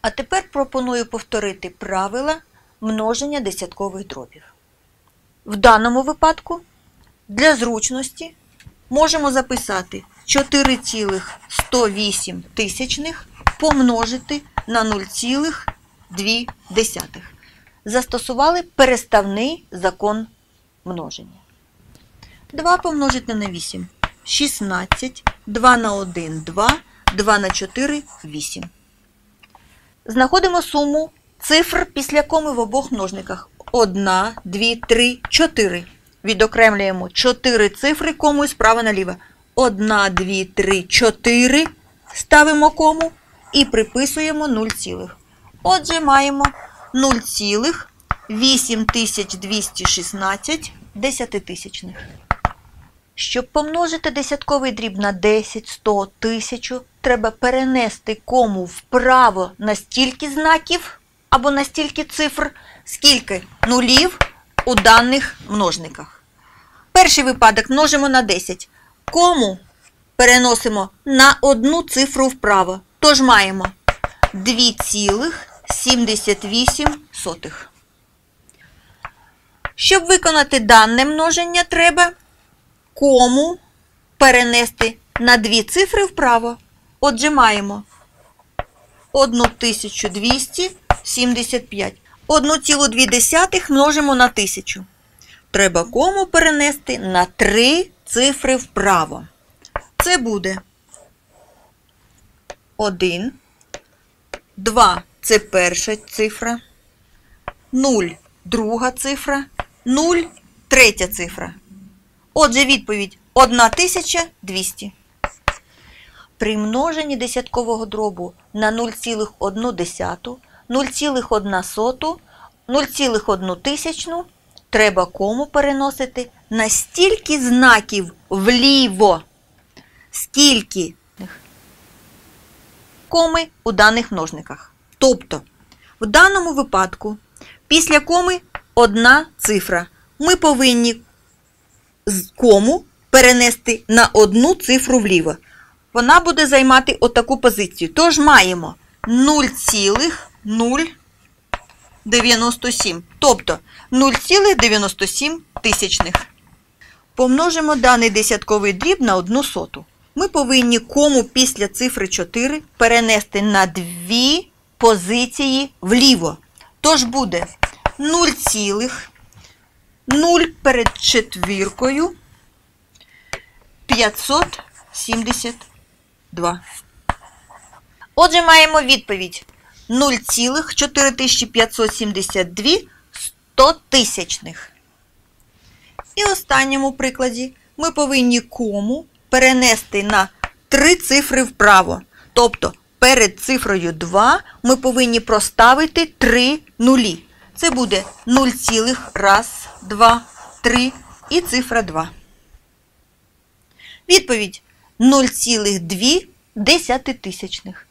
А тепер пропоную повторити правила множення десяткових дробів. В даному випадку для зручності можемо записати 4,108 тисячних помножити на 0,2. Застосували переставний закон множення. 2 помножити на 8. 16, 2 на 1 – 2, 2 на 4 – 8. Знаходимо суму цифр після коми в обох множниках. 1, 2, 3, 4. Відокремлюємо 4 цифри комою справа наліво. 1, 2, 3, 4. Ставимо кому і приписуємо 0 цілих. Отже, маємо 0,8216 десятитисячних. Щоб помножити десятковий дріб на 10, 100, 1000, треба перенести кому вправо на стільки знаків або на стільки цифр, скільки нулів у даних множниках. Перший випадок множимо на 10. Кому переносимо на одну цифру вправо. Тож маємо 2,78. Щоб виконати дане множення, треба кому перенести на дві цифри вправо. Отже, маємо 1275. 1,2 множимо на 1000. Треба кому перенести на три цифри вправо. Це буде 1, 2 це перша цифра, 0 друга цифра, 0 третя цифра. Отже, відповідь 1200. При множенні десяткового дробу на 0,1, 0,1, 0,1 тисячну треба кому переносити на стільки знаків вліво. Скільки коми у даних множниках. Тобто, в даному випадку, після коми одна цифра. Ми повинні з кому перенести на одну цифру вліво. Вона буде займати отаку позицію. Тож маємо 0,097. Тобто 0,97 тисячних. Помножимо даний десятковий дріб на одну соту. Ми повинні кому після цифри 4 перенести на дві позиції вліво. Тож буде 0, 0 перед четвіркою 572. Отже, маємо відповідь 0,4572 стотисячних. І останньому прикладі ми повинні кому перенести на три цифри вправо. Тобто перед цифрою 2 ми повинні проставити 3 нулі. Це буде 0, раз, 2, 3 і цифра 2. Відповідь 0,2 десятитисячних.